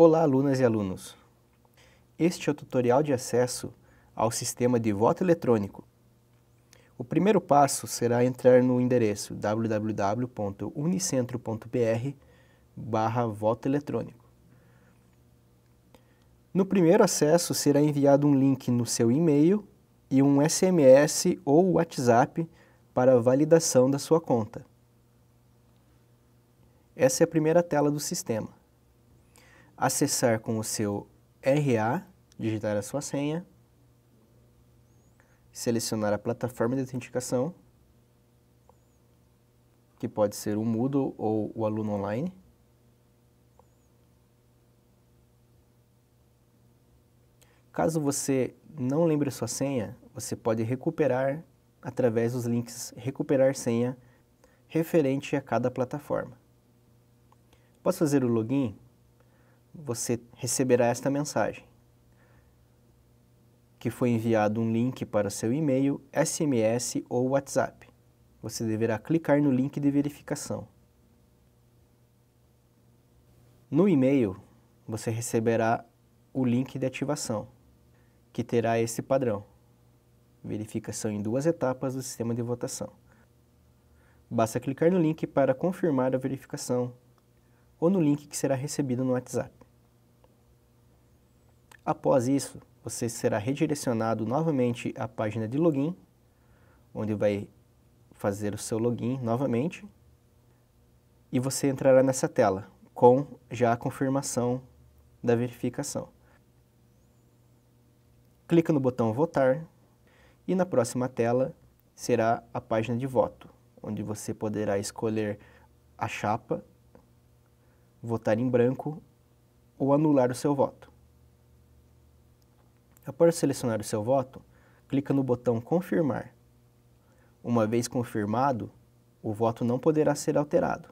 Olá, alunas e alunos! Este é o tutorial de acesso ao sistema de voto eletrônico. O primeiro passo será entrar no endereço www.unicentro.br barra voto eletrônico. No primeiro acesso será enviado um link no seu e-mail e um SMS ou WhatsApp para validação da sua conta. Essa é a primeira tela do sistema. Acessar com o seu RA, digitar a sua senha, selecionar a plataforma de autenticação, que pode ser o Moodle ou o aluno online. Caso você não lembre sua senha, você pode recuperar através dos links recuperar senha referente a cada plataforma. Após fazer o login, você receberá esta mensagem, que foi enviado um link para seu e-mail, SMS ou WhatsApp. Você deverá clicar no link de verificação. No e-mail, você receberá o link de ativação, que terá esse padrão. Verificação em duas etapas do sistema de votação. Basta clicar no link para confirmar a verificação ou no link que será recebido no WhatsApp. Após isso, você será redirecionado novamente à página de login, onde vai fazer o seu login novamente, e você entrará nessa tela com já a confirmação da verificação. Clica no botão votar e na próxima tela será a página de voto, onde você poderá escolher a chapa votar em branco ou anular o seu voto. Após selecionar o seu voto, clica no botão Confirmar. Uma vez confirmado, o voto não poderá ser alterado.